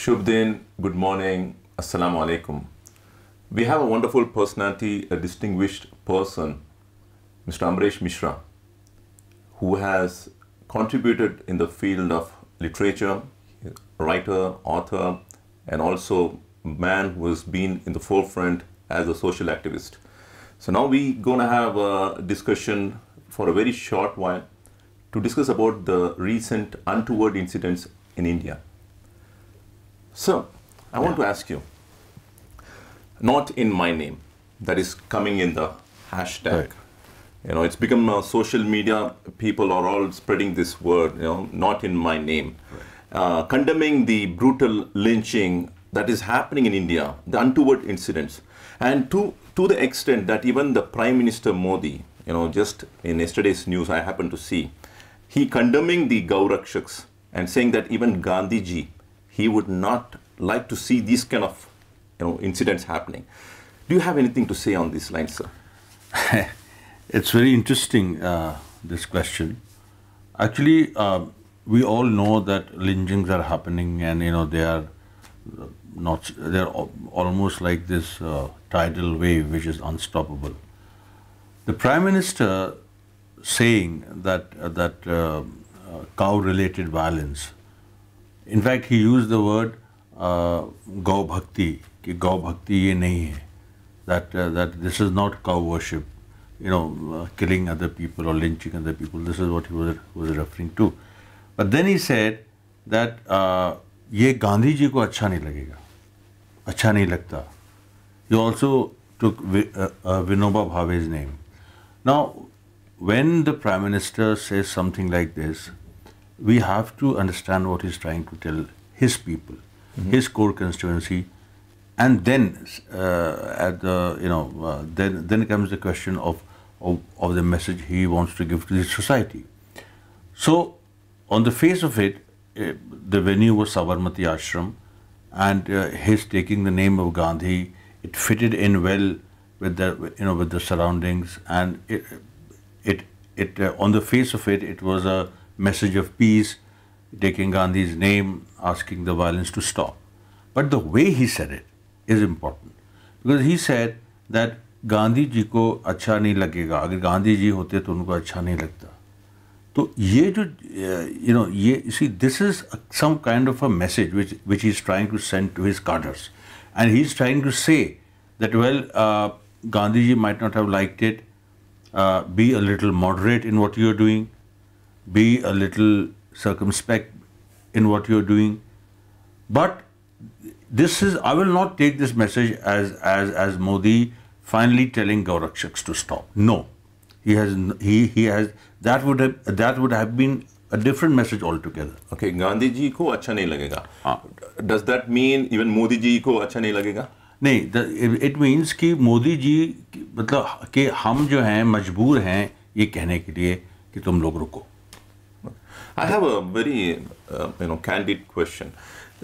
Shubdin, good morning, Assalamu alaikum. We have a wonderful personality, a distinguished person, Mr. Amaresh Mishra, who has contributed in the field of literature, writer, author, and also man who has been in the forefront as a social activist. So now we're going to have a discussion for a very short while to discuss about the recent untoward incidents in India. So, I want to ask you, not in my name, that is coming in the hashtag. Right. You know, it's become a social media. People are all spreading this word. You know, not in my name, uh, condemning the brutal lynching that is happening in India, the untoward incidents, and to to the extent that even the Prime Minister Modi, you know, just in yesterday's news, I happened to see, he condemning the Gaurakshaks and saying that even Gandhi ji, he would not like to see these kind of you know incidents happening. Do you have anything to say on this line, sir? It's very interesting, uh, this question. Actually, uh, we all know that lynchings are happening and, you know, they are not, they're almost like this uh, tidal wave which is unstoppable. The Prime Minister saying that, that uh, uh, cow-related violence, in fact he use the word gau bhakti कि गौ भक्ति ये नहीं है that that this is not cow worship you know killing other people और lynching other people this is what was referring to but then he said that ये गांधी जी को अच्छा नहीं लगेगा अच्छा नहीं लगता you also to Vinoba Bhave's name now when the prime minister say something like this we have to understand what he's trying to tell his people, his core constituency, and then uh, at the you know uh, then then comes the question of, of of the message he wants to give to the society. So, on the face of it, uh, the venue was Sabarmati Ashram, and uh, his taking the name of Gandhi, it fitted in well with the you know with the surroundings, and it it it uh, on the face of it, it was a message of peace, taking Gandhi's name, asking the violence to stop. But the way he said it is important because he said that Gandhi ji को अच्छा नहीं लगेगा अगर गांधी जी होते तो उनको अच्छा नहीं लगता तो ये जो यू नो ये see this is some kind of a message which which is trying to send to his cadres and he is trying to say that well Gandhi ji might not have liked it be a little moderate in what you are doing Be a little circumspect in what you're doing. But this is I will not take this message as as as Modi finally telling Gaurakshaks to stop. No. He has he he has that would have that would have been a different message altogether. Okay, Gandhi ji को अच्छा नहीं लगेगा. हाँ. Does that mean even Modi ji को अच्छा नहीं लगेगा? नहीं इट मीन्स कि मोदी जी की- मतलब कि हम जो हैं मजबूर हैं ये कहने के लिए कि तुम लोग रुको I have a very uh, you know candid question.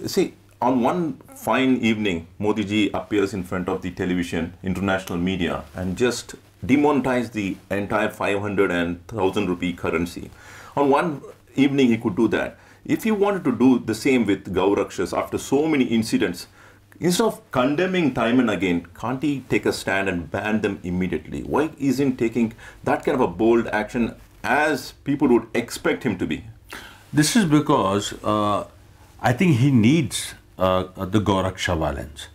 See, on one fine evening, Modi ji appears in front of the television, international media, and just demonetize the entire 500 and 1000 rupee currency. On one evening, he could do that. If he wanted to do the same with Gaurakshas after so many incidents, instead of condemning time and again, can't he take a stand and ban them immediately? Why isn't taking that kind of a bold action as people would expect him to be? This is because uh, I think he needs uh, the Goraksha violence.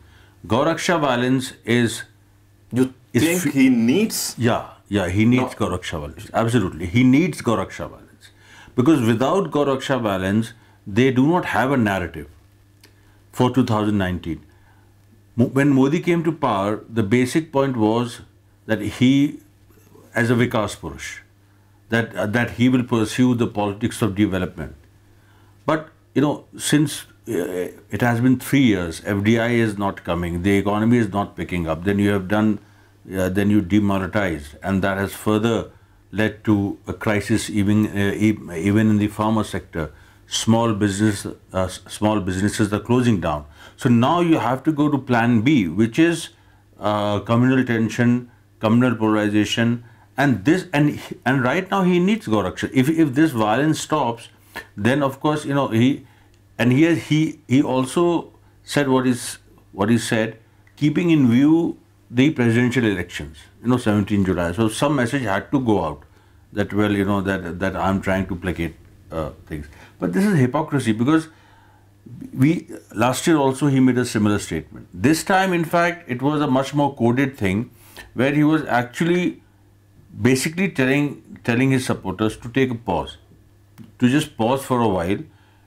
Goraksha violence is, You Is think he needs? yeah, yeah, he needs No. Goraksha violence. Absolutely. He needs Goraksha violence. Because without Goraksha violence, they do not have a narrative for 2019. When Modi came to power, the basic point was that he, as a Vikas Purush, that, uh, that he will pursue the politics of development. But, you know, since uh, it has been three years, FDI is not coming, the economy is not picking up, then you have done, uh, then you demonetized, and that has further led to a crisis even, uh, even in the farmer sector. Small business, small businesses are closing down. So now you have to go to plan B, which is communal tension, communal polarization, and this and and right now he needs Goraksha. If if this violence stops, then of course you know he and he has, he he also said what is what he said, keeping in view the presidential elections, you know, 17 July. So some message had to go out that well, you know, that that I'm trying to placate uh, things. But this is hypocrisy because we last year also he made a similar statement. This time, in fact, it was a much more coded thing, where he was actually basically telling telling his supporters to take a pause, to just pause for a while,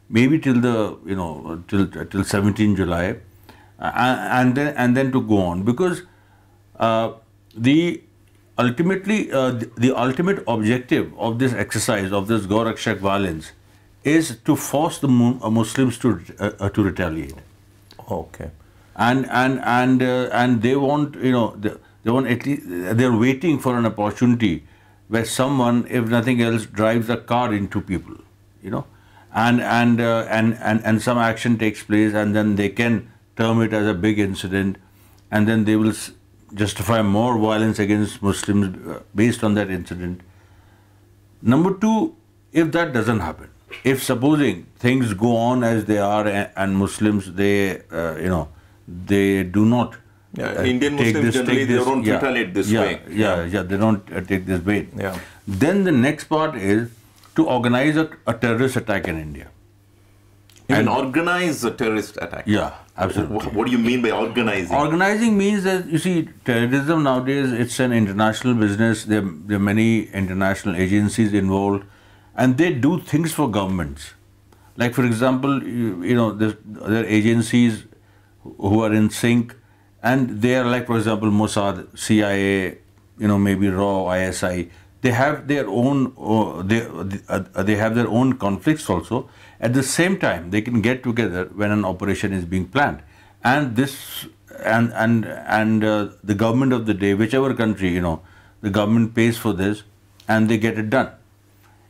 maybe till the you know till till 17 July, uh, and then and then to go on because uh, the ultimately uh, the, the ultimate objective of this exercise of this Gorakshak violence is to force the uh, Muslims to uh, uh, to retaliate Okay. and and and uh, and they want you know they, they want at least they're waiting for an opportunity where someone if nothing else drives a car into people you know? And and uh, and and and some action takes place and then they can term it as a big incident and then they will justify more violence against muslims uh, based on that incident. Number 2 if that doesn't happen if supposing things go on as they are a- and muslims they uh, you know they do not Yeah, uh, Indian Muslims this- generally, take they don't yeah, retaliate this yeah, way. Yeah, yeah, they don't uh, take this way. Yeah. Then the next part is to organize a, a terrorist attack in India. You And- organize a terrorist attack. Yeah, absolutely. What, what do you mean by organizing? Organizing means that you see, terrorism nowadays it's an international business. There, there are many international agencies involved, and they do things for governments. Like for example, you, you know, there, there are agencies who are in sync, and they are like, for example, Mossad, CIA, you know, maybe RAW, ISI. They have their own, uh, they, uh, they have their own conflicts also. At the same time, they can get together when an operation is being planned, and this, and and and uh, the government of the day, whichever country, you know, the government pays for this, and they get it done,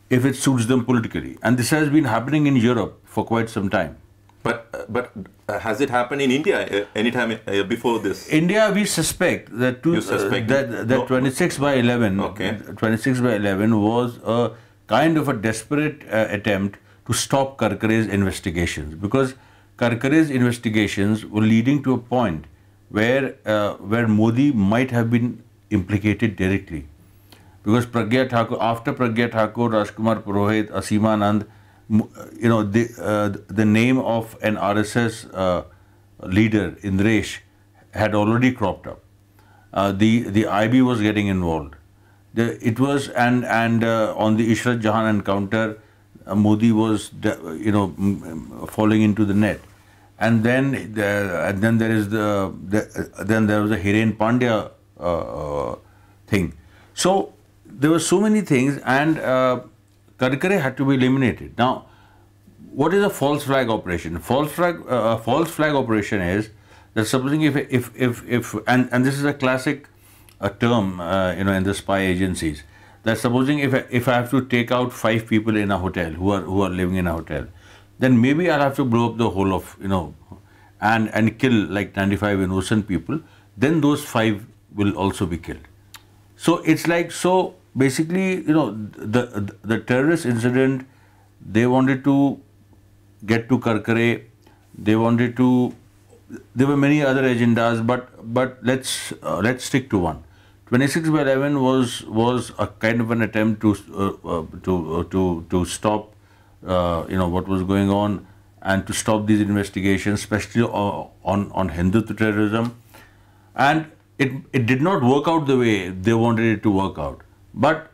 if it suits them politically. And this has been happening in Europe for quite some time. But but uh, has it happened in India uh, anytime uh, before this? India, we suspect that two, suspect uh, that that No. 26 by 11, Okay. 26 by 11 was a kind of a desperate uh, attempt to stop Karkare's investigations because Karkare's investigations were leading to a point where uh, where Modi might have been implicated directly. Because Pragya Thakur, after Pragya Thakur, Rajkumar Purohit, Aseemanand, m- you know, the, uh, the name of an RSS uh, leader, Indresh, had already cropped up. Uh, the, the IB was getting involved. The, it was, and, and uh, on the Ishrat Jahan encounter, uh, Modi was, you know, falling into the net. And then, the, and then there is the, the uh, then there was a Haren Pandya thing. So there were so many things, and Karkare had to be eliminated. Now, what is a false flag operation? False flag, uh, a false flag operation is that supposing if if if if and and this is a classic uh, term, uh, you know, in the spy agencies. That supposing if I, if I have to take out five people in a hotel who are who are living in a hotel, then maybe I'll have to blow up the whole of you know, and and kill like 95 innocent people. Then those five will also be killed. So it's like so basically, you know, the the terrorist incident, they wanted to get to Karkare, they wanted to. There were many other agendas, but but let's uh, let's stick to one. 26 by 11 was was a kind of an attempt to uh, uh, to uh, to to stop, uh, you know, what was going on and to stop these investigations, especially on on, Hindutva terrorism and it it did not work out the way they wanted it to work out but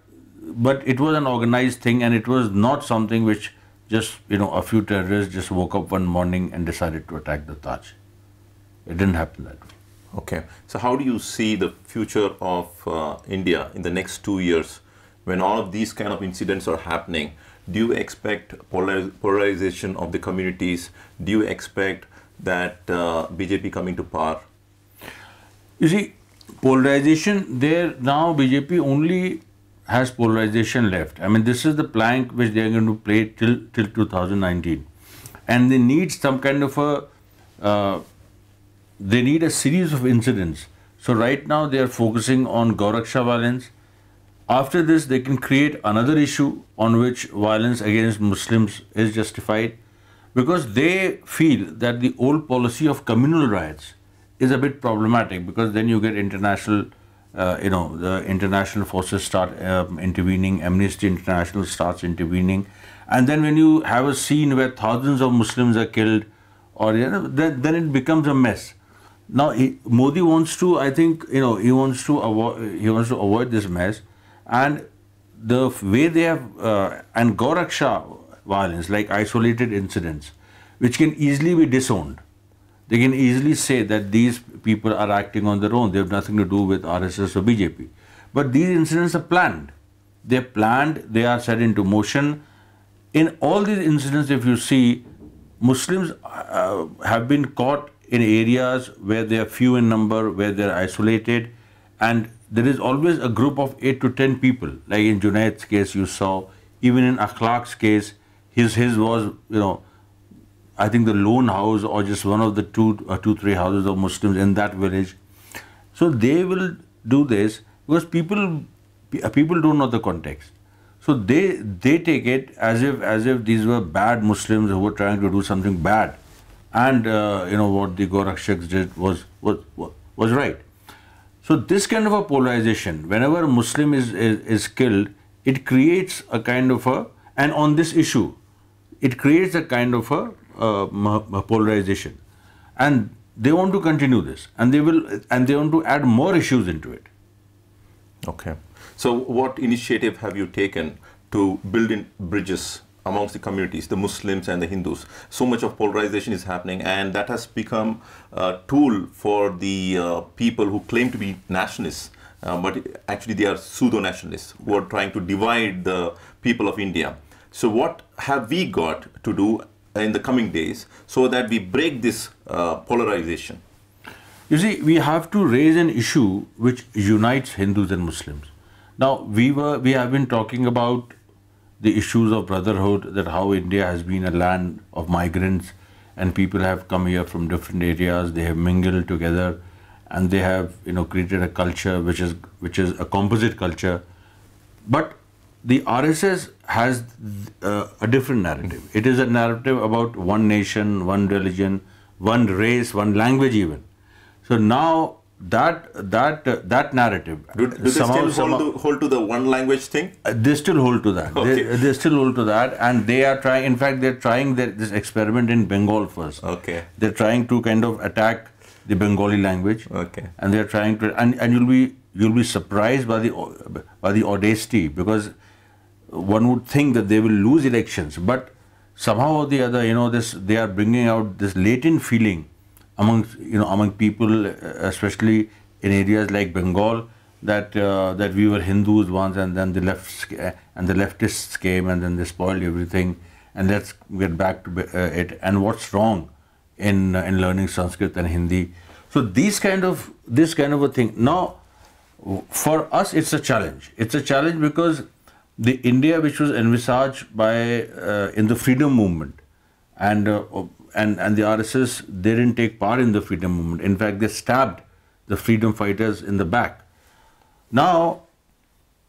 but it was an organized thing and it was not something which just you know a few terrorists just woke up one morning and decided to attack the taj it didn't happen that way Okay. So how do you see the future of uh, India in the next two years when all of these kind of incidents are happening? Do you expect polar- polarization of the communities? Do you expect that uh, BJP coming to power? you see polarization there now bjp only has polarization left. I mean this is the plank which they are going to play till till 2019 and they need some kind of a uh, they need a series of incidents. So right now they are focusing on goraksha violence. After this they can create another issue on which violence against muslims is justified because they feel that the old policy of communal riots is a bit problematic because then you get international, uh, you know, the international forces start um, intervening, Amnesty International starts intervening, and then when you have a scene where thousands of Muslims are killed, or you know, then, then it becomes a mess. Now he, Modi wants to, I think, you know, he wants to avoid, he wants to avoid this mess, and the way they have uh, and Goraksha violence, like isolated incidents, which can easily be disowned. They can easily say that these people are acting on their own. They have nothing to do with RSS or BJP. But these incidents are planned. They're planned. They are set into motion. In all these incidents, if you see, Muslims uh, have been caught in areas where they are few in number, where they're isolated, and there is always a group of 8 to 10 people. Like in Junaid's case, you saw, even in Akhlaq's case, his, his was, you know, I think the lone house or just one of the two uh, two, three houses of Muslims in that village. So they will do this because people people don't know the context. So they they take it as if as if these were bad Muslims who were trying to do something bad, and uh, you know what the Gorakshaks did was was was right. So this kind of a polarization, whenever a Muslim is, is, is killed, it creates a kind of a, and on this issue, it creates a kind of a, uh, polarization. And they want to continue this, and they will, and they want to add more issues into it. Okay. So what initiative have you taken to build in bridges amongst the communities, the Muslims and the Hindus. So much of polarization is happening, and that has become a tool for the uh, people who claim to be nationalists, uh, but actually they are pseudo-nationalists who are trying to divide the people of India. So what have we got to do in the coming days so that we break this uh, polarization? You see, we have to raise an issue which unites Hindus and Muslims. Now, we were we have been talking about the issues of brotherhood, that how India has been a land of migrants and people have come here from different areas, they have mingled together and they have you know created a culture which is which is a composite culture. But the RSS has uh, a different narrative. It is a narrative about one nation, one religion, one race, one language even. So now that that uh, that narrative do, do they somehow, still hold, to, hold to the one language thing uh, they still hold to that okay. they, they still hold to that and they are trying in fact they're trying their, this experiment in bengal first okay they're trying to kind of attack the bengali language okay and they're trying to and, and you'll be you'll be surprised by the by the audacity because one would think that they will lose elections but somehow or the other you know this they are bringing out this latent feeling among you know among people, uh, especially in areas like Bengal, that uh, that we were Hindus once, and then the left uh, and the leftists came, and then they spoiled everything. And let's get back to uh, it. And what's wrong in in learning Sanskrit and Hindi? So these kind of this kind of a thing. Now, for us, it's a challenge. It's a challenge because the India which was envisaged by uh, in the freedom movement and and, and the RSS, they didn't take part in the freedom movement. In fact, they stabbed the freedom fighters in the back. Now,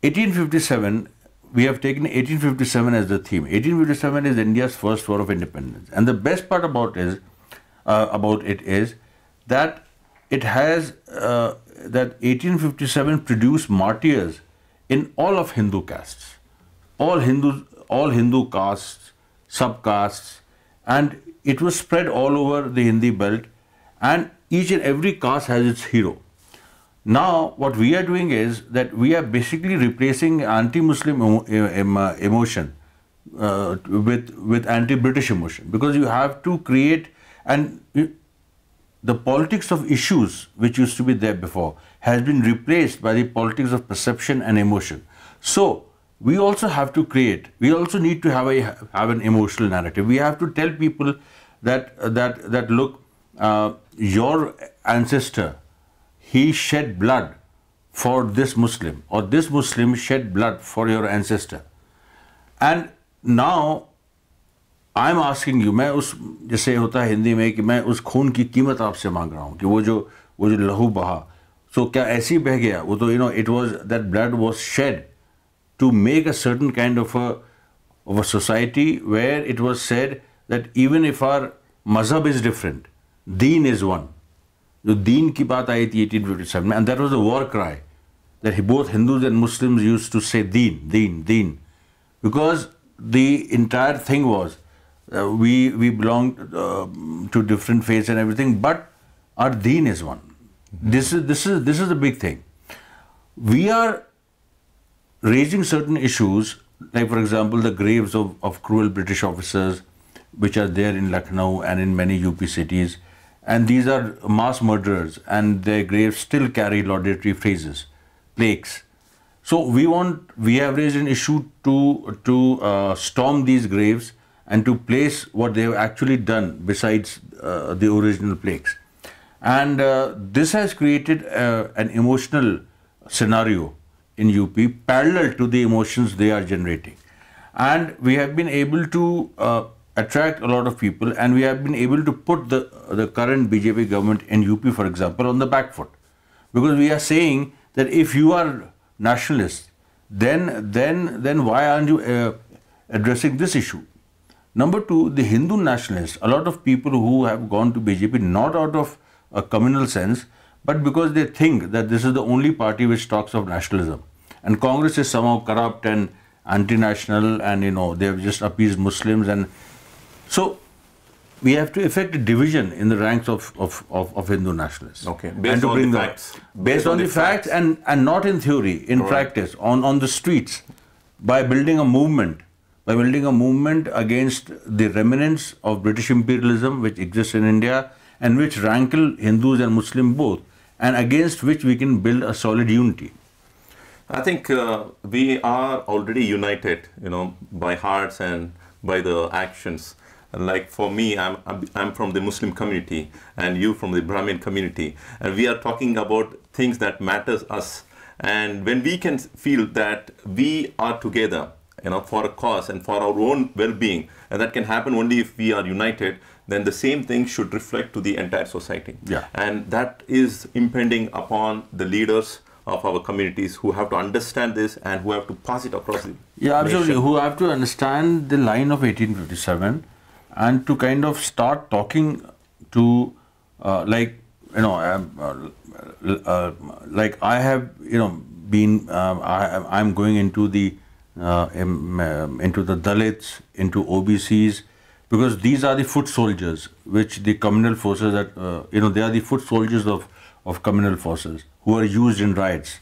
1857, we have taken 1857 as the theme. 1857 is India's first war of independence. And the best part about, is, uh, about it is that it has, uh, that 1857 produced martyrs in all of Hindu castes. All Hindus, all Hindu castes, subcastes, and it was spread all over the Hindi belt and each and every caste has its hero. Now, what we are doing is that we are basically replacing anti-Muslim uh, emotion uh, with with anti-British emotion because you have to create and the politics of issues which used to be there before has been replaced by the politics of perception and emotion. So, we also have to create, we also need to have a have an emotional narrative. We have to tell people that that that look, uh, your ancestor, he shed blood for this Muslim, or this Muslim shed blood for your ancestor, and now I am asking you मैं उस जैसे होता है हिंदी में कि मैं उस खून की कीमत आपसे मांग रहा हूँ कि वो जो वो जो लहू बहा सो so, क्या ऐसी बह गया वो तो you know it was that blood was shade to make a certain kind of a, of a society where it was said that even if our mazhab is different, deen is one. The deen ki baat aayi thi 1857 and that was a war cry that both Hindus and Muslims used to say deen, deen, deen. Because the entire thing was uh, we we belong uh, to different faiths and everything, but our deen is one. This is this is this is a big thing. We are raising certain issues, like for example, the graves of, of cruel British officers, which are there in Lucknow and in many UP cities, and these are mass murderers, and their graves still carry laudatory phrases, plaques. So we want, we have raised an issue to to uh, storm these graves and to place what they have actually done besides uh, the original plaques. And uh, this has created uh, an emotional scenario in UP parallel to the emotions they are generating. And we have been able to uh, attract a lot of people and we have been able to put the, the current BJP government in UP, for example, on the back foot. Because we are saying that if you are nationalists, then, then, then why aren't you uh, addressing this issue? Number two, the Hindu nationalists, a lot of people who have gone to BJP not out of a communal sense, but because they think that this is the only party which talks of nationalism. And Congress is somehow corrupt and anti-national and, you know, they have just appeased Muslims. And so we have to effect a division in the ranks of, of, of, of Hindu nationalists. Okay, based on the facts. Based, on, the, facts, and, and not in theory, in practice, on, on the streets, by building a movement, by building a movement against the remnants of British imperialism which exists in India and which rankle Hindus and Muslims both, and against which we can build a solid unity. I think uh, we are already united, you know, by hearts and by the actions. Like for me, I'm, I'm from the Muslim community, and you from the Brahmin community, and we are talking about things that matters us. And when we can feel that we are together, you know, for a cause and for our own well-being, and that can happen only if we are united, then the same thing should reflect to the entire society. Yeah. And that is impending upon the leaders of our communities who have to understand this and who have to pass it across the Yeah, absolutely. nation. Who have to understand the line of 1857 and to kind of start talking to, uh, like, you know, um, uh, uh, like I have, you know, been, um, I, I'm going into the, uh, um, into the Dalits, into OBCs, because these are the foot soldiers, which the communal forces that, uh, you know, they are the foot soldiers of, of communal forces who are used in riots.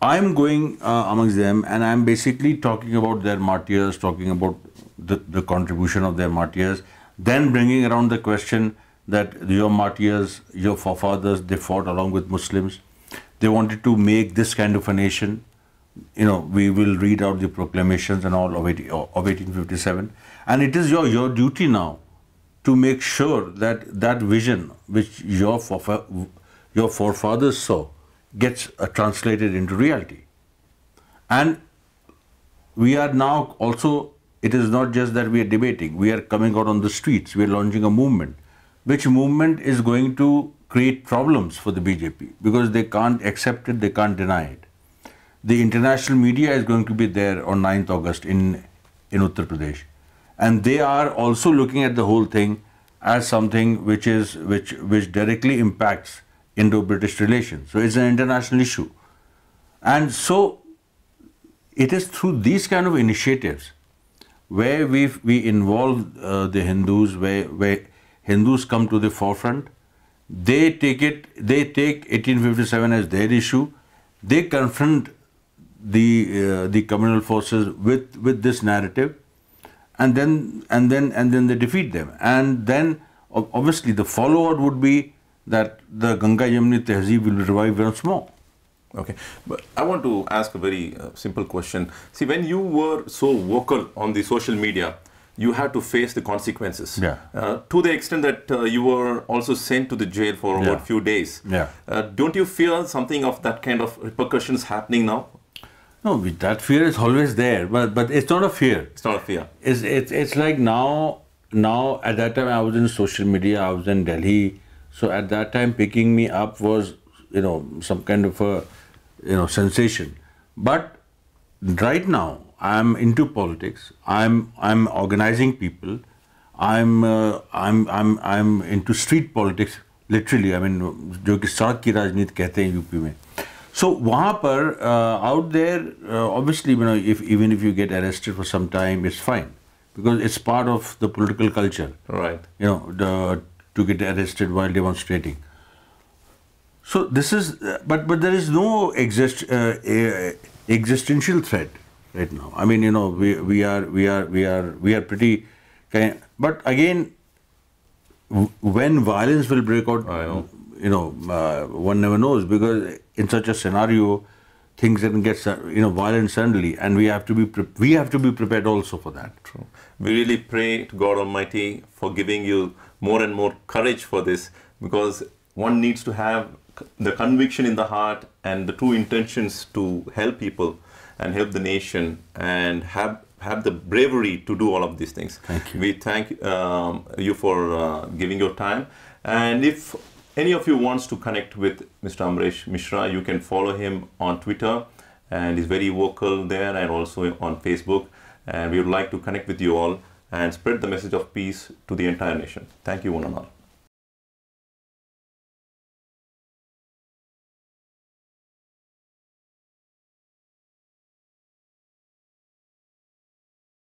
I'm going uh, amongst them and I'm basically talking about their martyrs, talking about the, the contribution of their martyrs, then bringing around the question that your martyrs, your forefathers, they fought along with Muslims. They wanted to make this kind of a nation. You know, we will read out the proclamations and all of, 80, of 1857. And it is your, your duty now to make sure that that vision which your, your forefathers saw gets uh, translated into reality. And we are now also, it is not just that we are debating, we are coming out on the streets, we are launching a movement, which movement is going to create problems for the BJP because they can't accept it, they can't deny it. The international media is going to be there on 9th August in, in Uttar Pradesh. And they are also looking at the whole thing as something which is which which directly impacts Indo-British relations. So it's an international issue. And so it is through these kind of initiatives where we we involve uh, the Hindus, where where Hindus come to the forefront. They take it. They take 1857 as their issue. They confront the uh, the communal forces with with this narrative, and then and then and then they defeat them. And then obviously the follow-on would be that the Ganga Yamuni Tehzeeb will revive once more. Okay, but I want to ask a very uh, simple question. See, when you were so vocal on the social media, you had to face the consequences. Yeah. Uh, to the extent that uh, you were also sent to the jail for Yeah. about few days. Yeah. Uh, don't you fear something of that kind of repercussions happening now? No, with that fear is always there, but but it's not a fear. It's not a fear. It's, it's, it's like now, now at that time I was in social media, I was in Delhi. So at that time picking me up was, you know, some kind of a, you know, sensation. But right now I'm into politics. I'm, I'm organizing people. I'm uh, I'm I'm I'm into street politics literally. I mean, जो कि सड़क की राजनीति कहते हैं UP में. So वहाँ पर uh, out there, uh, obviously, you know, if even if you get arrested for some time, it's fine because it's part of the political culture. Right. You know, the, to get arrested while demonstrating. So this is, but but there is no exist uh, a- existential threat right now. I mean, you know, we we are we are we are we are pretty, kind but again, w- when violence will break out, I know. you know, uh, one never knows because in such a scenario, things can get you know violent suddenly, and we have to be pre- we have to be prepared also for that. True. We really pray to God Almighty for giving you more and more courage for this because one needs to have the conviction in the heart and the true intentions to help people and help the nation and have have the bravery to do all of these things. Thank you. We thank um, you for uh, giving your time. And if any of you wants to connect with Mr. Amaresh Mishra, you can follow him on Twitter and he's very vocal there and also on Facebook. And we would like to connect with you all and spread the message of peace to the entire nation. Thank you, one and all.